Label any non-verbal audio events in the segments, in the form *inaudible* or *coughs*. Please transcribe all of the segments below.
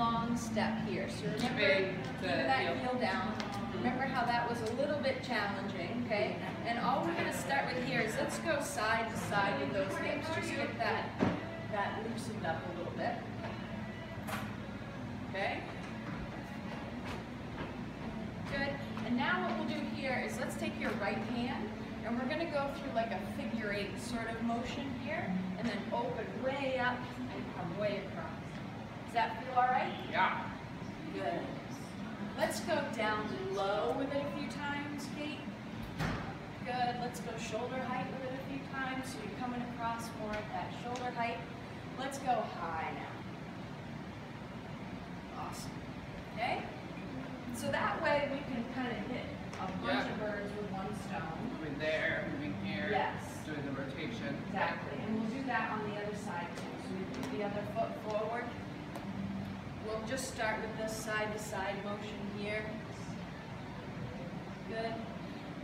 long step here. So remember, keep that heel. heel down. Remember how that was a little bit challenging, okay? And all we're gonna start with here is let's go side to side with those hips. Just get that, that loosened up a little bit. Okay? Good. And now what we'll do here is let's take your right hand and we're gonna go through like a figure eight sort of motion here and then open way up and come way across. Does that feel all right? Yeah. Good. Let's go down low with it a few times, Kate. Good. Let's go shoulder height with it a few times so you're coming across more at that shoulder height. Let's go high now. Awesome. Okay? So that way we can kind of hit a bunch Yeah. of birds with one stone. Moving there, moving here. Yes. Doing the rotation. Exactly, and we'll do that on the other side too. So we put the other foot forward. We'll just start with this side-to-side motion here. Good.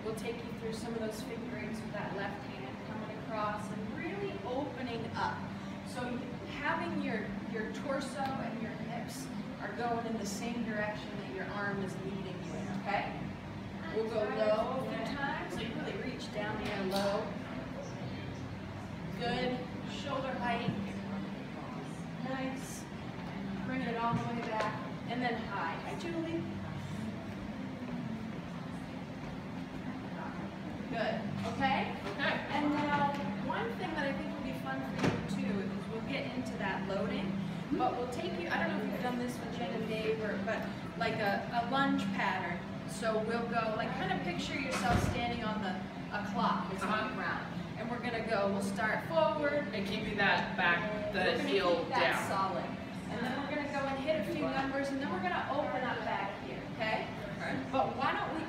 We'll take you through some of those eights with that left hand coming across and really opening up. So having your, your torso and your hips are going in the same direction that your arm is leading you in, okay? We'll go low a few times, so you really reach down there low. Good. Shoulder height. Nice. Bring it all the way back. And then high. Hi, Julie. Good. Okay? Okay. And now, one thing that I think will be fun for you too is we'll get into that loading, but we'll take you, I don't know if you've done this with Jen and Dave, or, but like a, a lunge pattern. So we'll go, like kind of picture yourself standing on the, a clock the Uh-huh. ground. And we're gonna go, we'll start forward, And keeping that back, the heel down. solid. And then we're gonna go and hit a few numbers, and then we're gonna open up back here, okay? Okay. But why don't we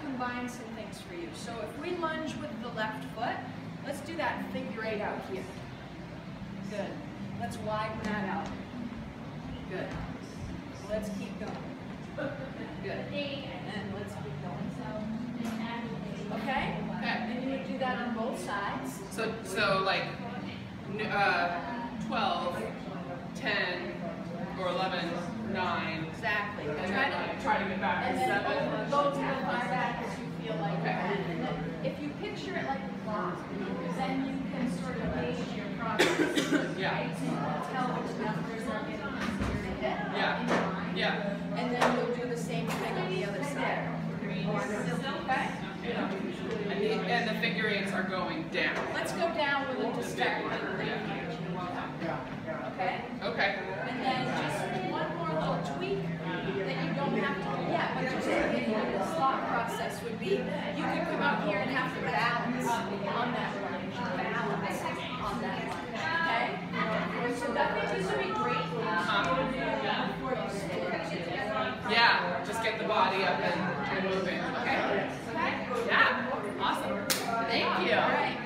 combine some things for you? So if we lunge with the left foot, let's do that figure eight out here. Good. Let's widen that out. Good. Let's keep going. *laughs* Good. And let's keep going. Okay? Okay. And you would do that on both sides. So, so like, n- uh, 12, 10, or 11, 9. Exactly. And Try to try to get back And to then 7. open- go to as far back as you feel like Okay. you. And then if you picture it like a clock, then you can sort of gauge your progress. *coughs* Yeah. Right? So you can tell which numbers are getting easier to hit Yeah. in your mind. Yeah. And then you'll do the same thing on the other side. Okay? And the, and the figure eights are going down. Let's go down with them to start with. Okay? Okay. And then just one more little tweak that you don't have to, yeah, but just to get into the thought process would be, you could come out here and have to um, balance on that balance on that lunge, okay? So that these would be great um, before you split. Yeah, just get the body up and, and moving. Okay. Okay? Yeah, awesome. Thank you. All right.